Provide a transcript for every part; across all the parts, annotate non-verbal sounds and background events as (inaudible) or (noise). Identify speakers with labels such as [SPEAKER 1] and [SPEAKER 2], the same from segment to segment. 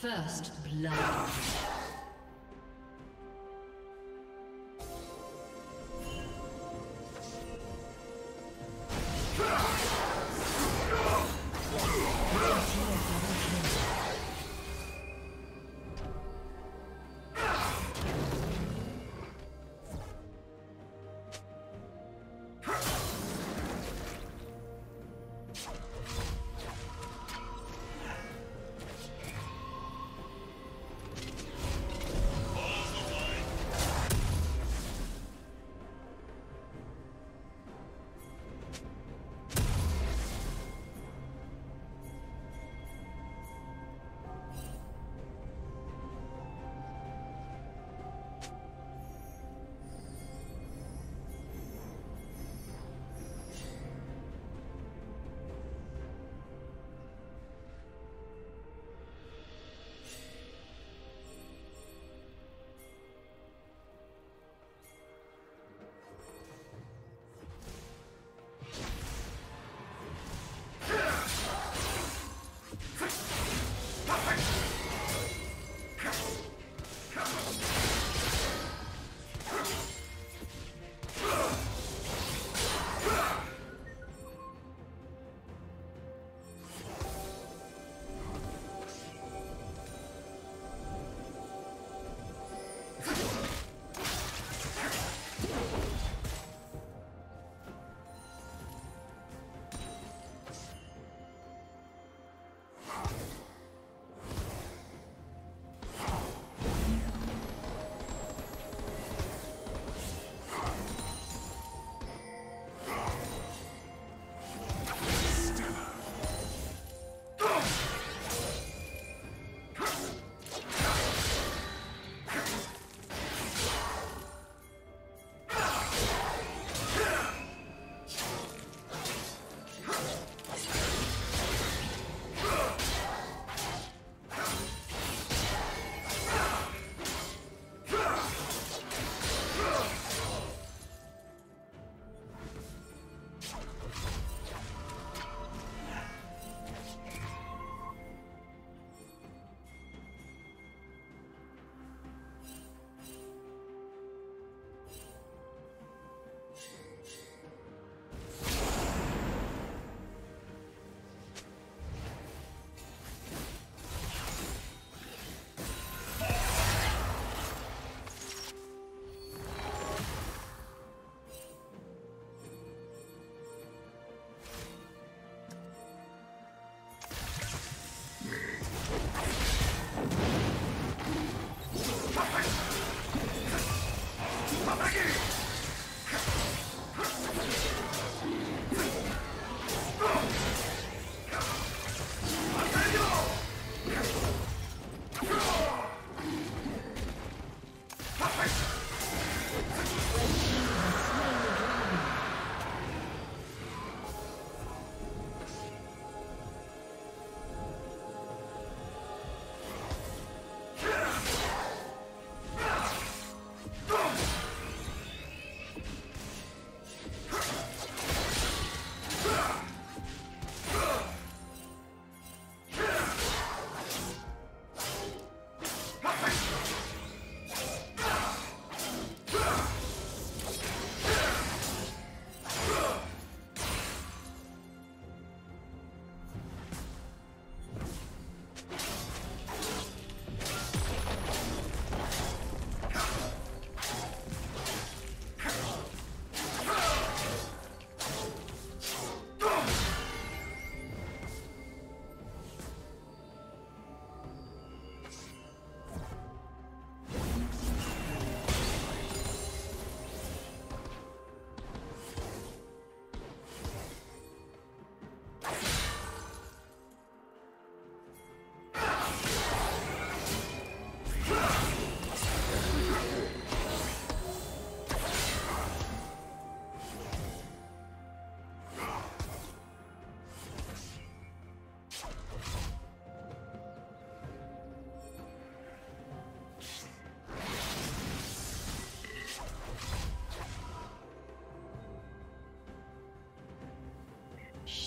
[SPEAKER 1] First blood.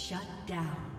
[SPEAKER 1] Shut down.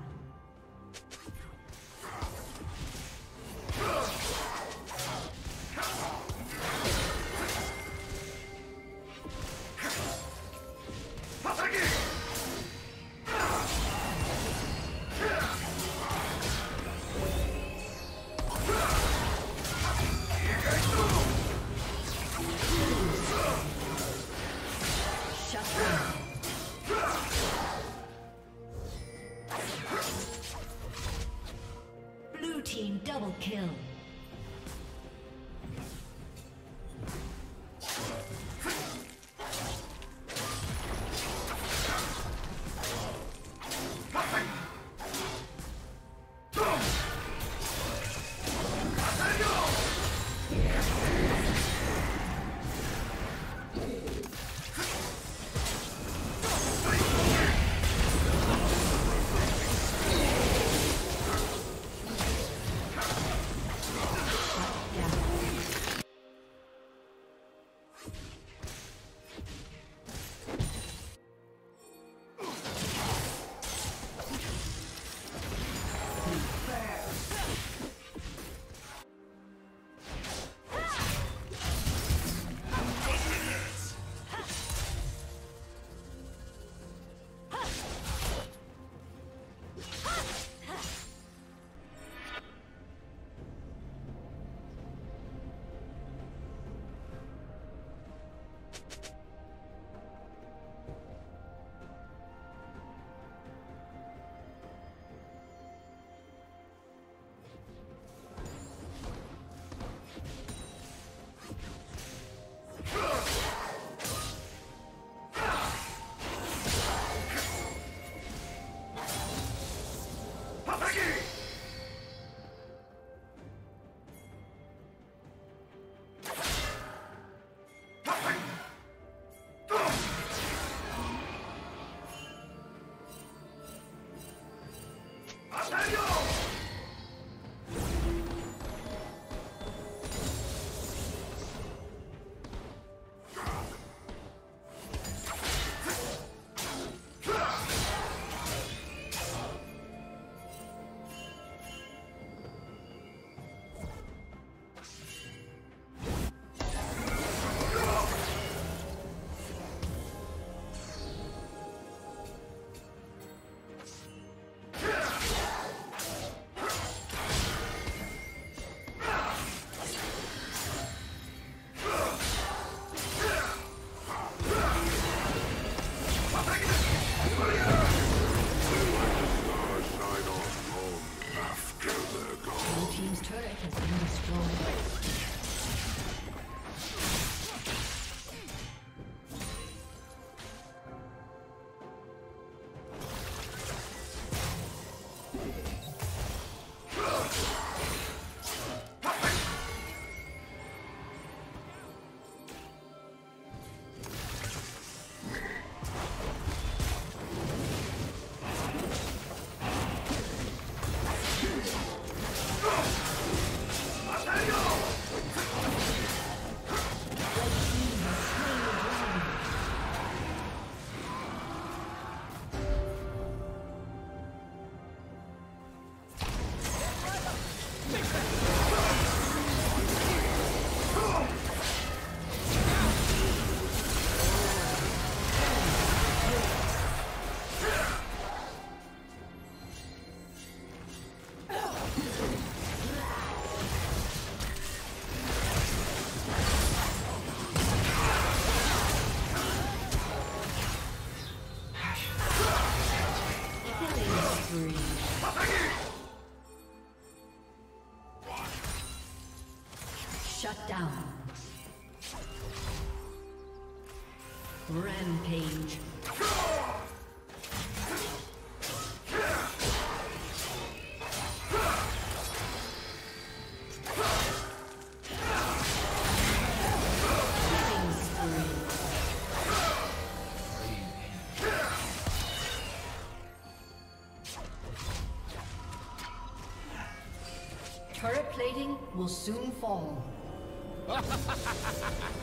[SPEAKER 1] Will soon fall. (laughs)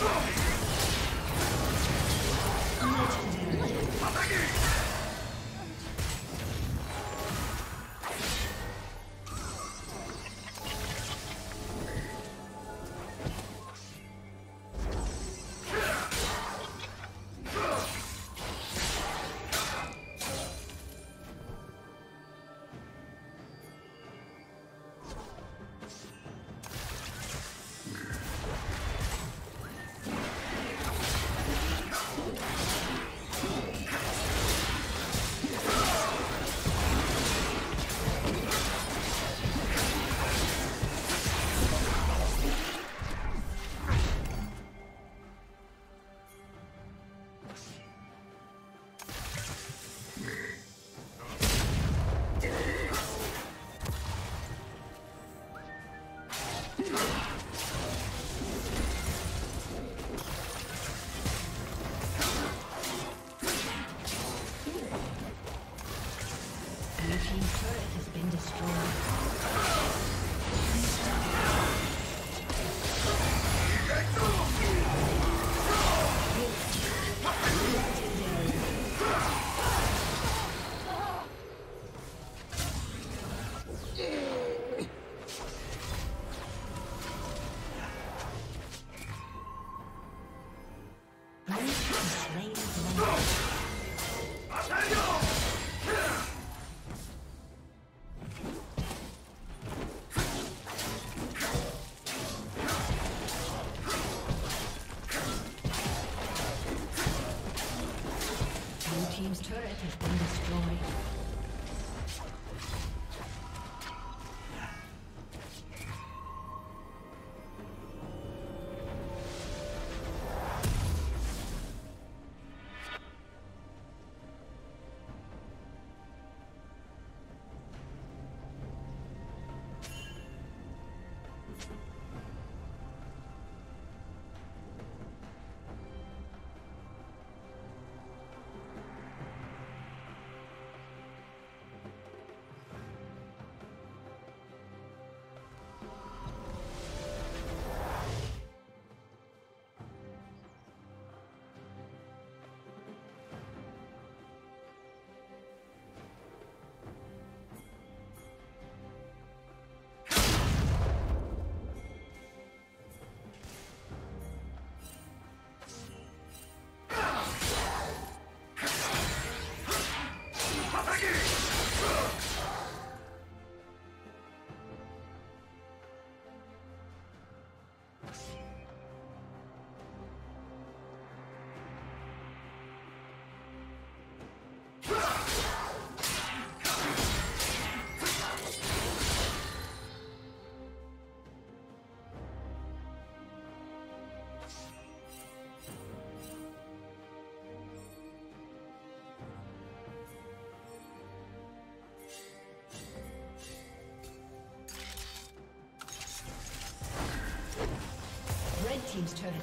[SPEAKER 1] Oh! Team's turret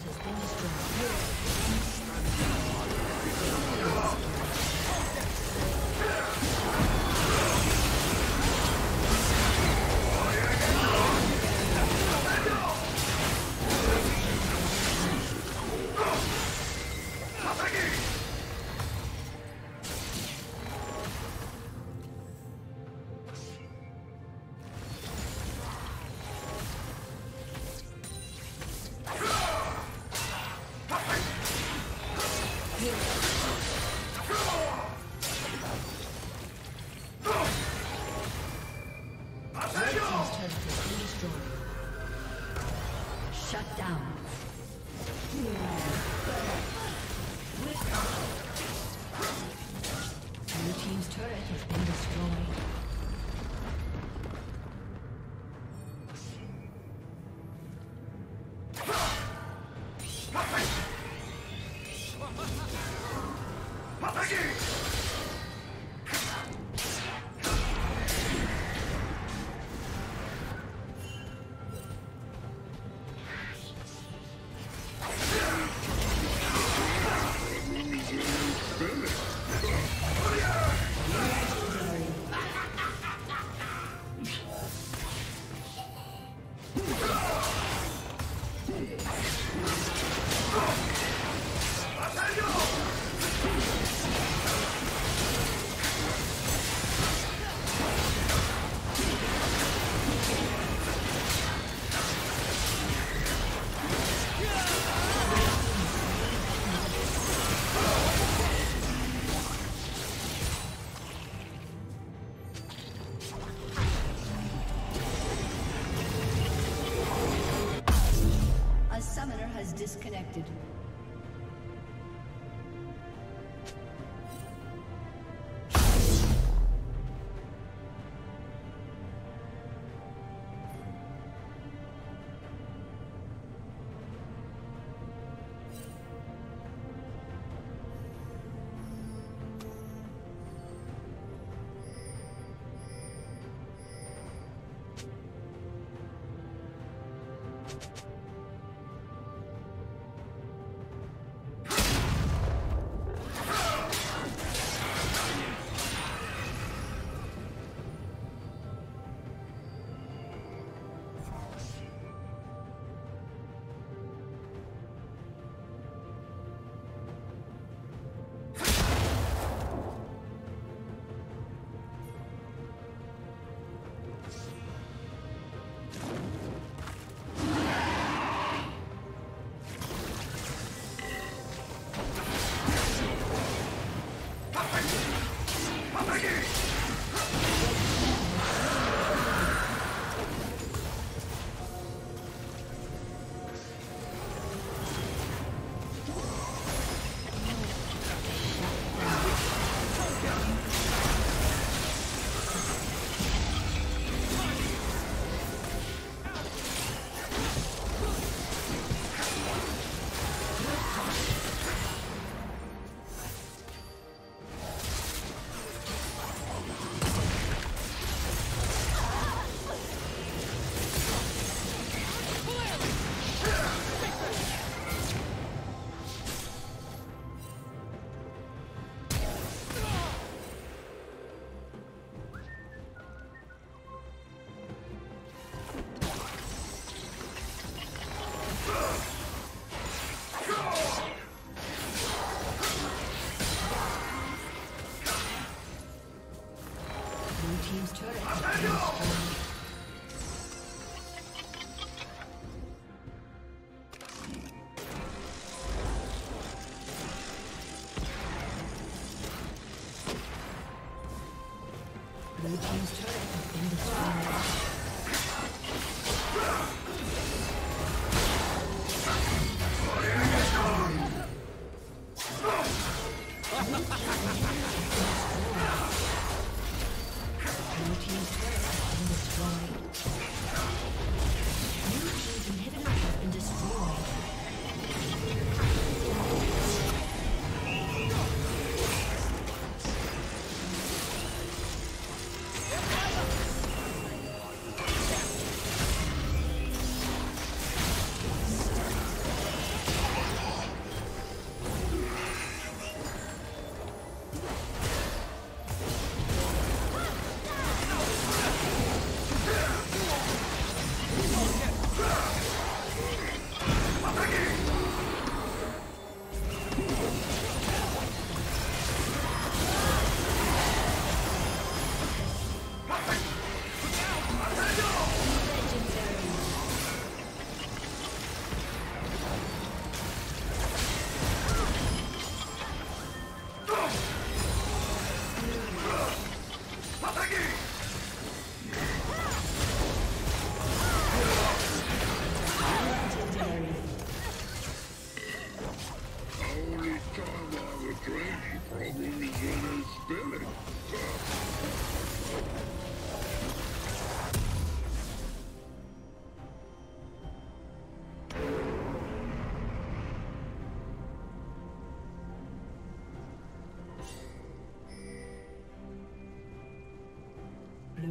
[SPEAKER 1] has disconnected. Blue Team's.